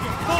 Four.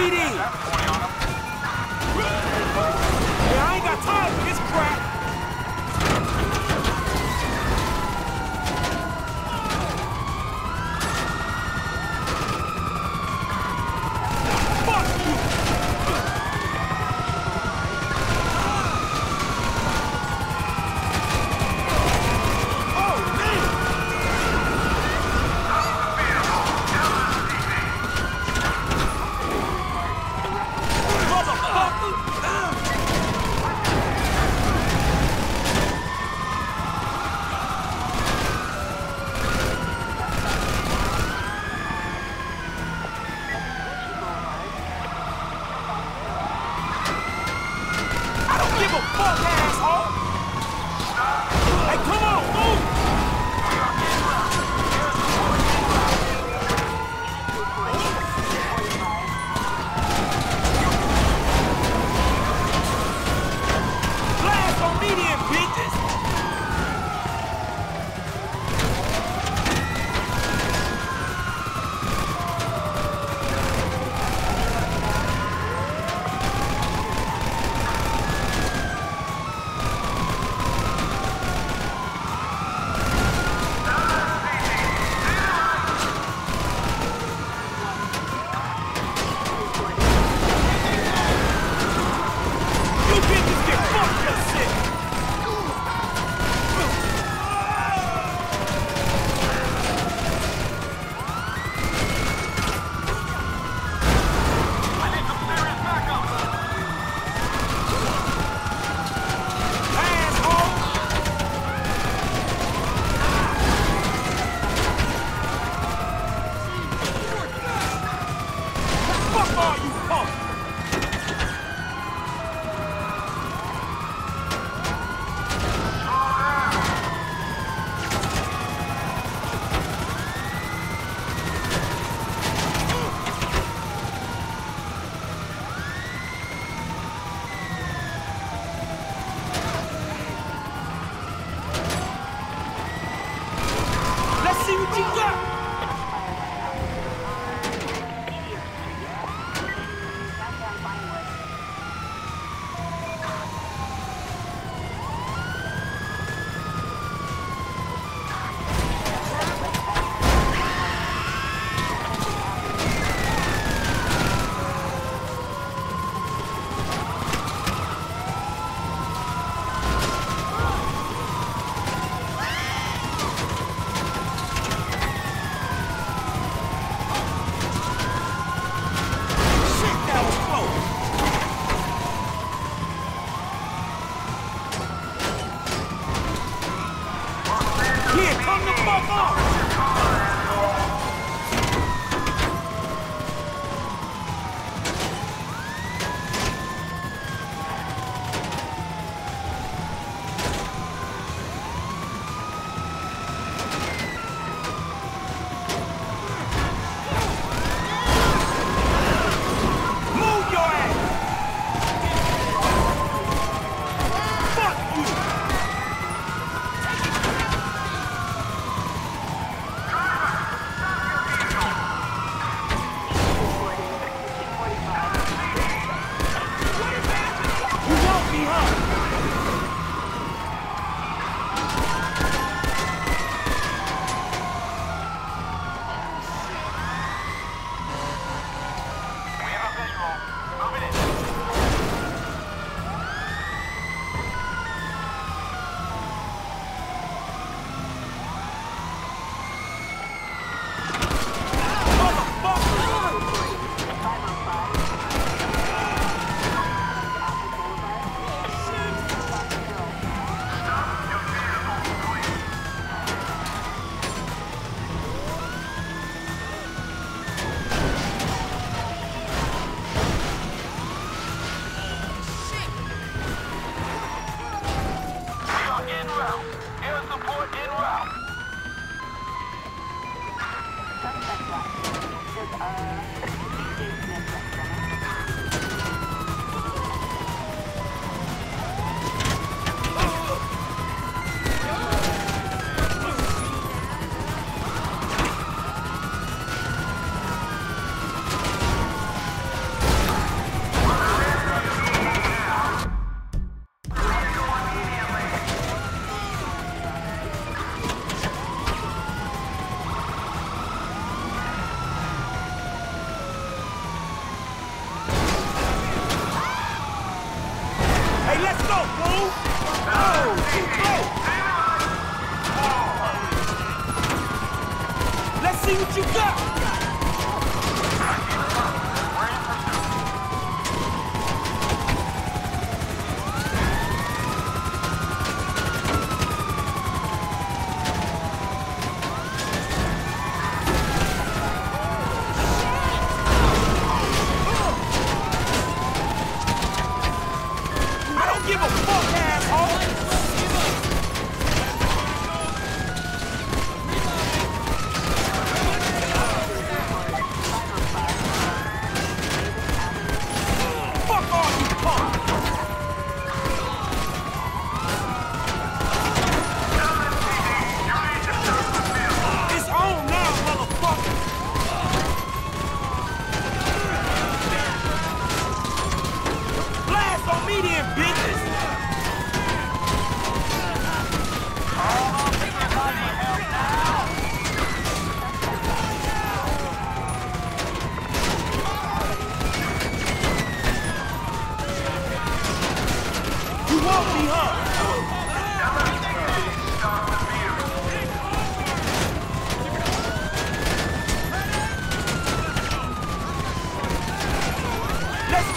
SPD! 我报告。Hey,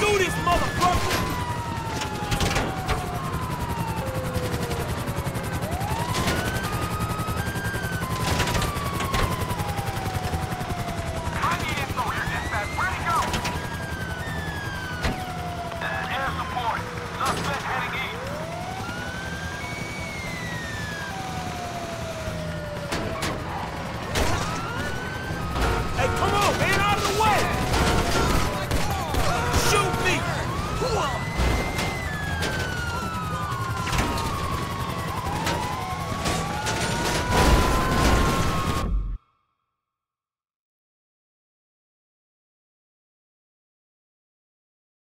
do this, motherfucker!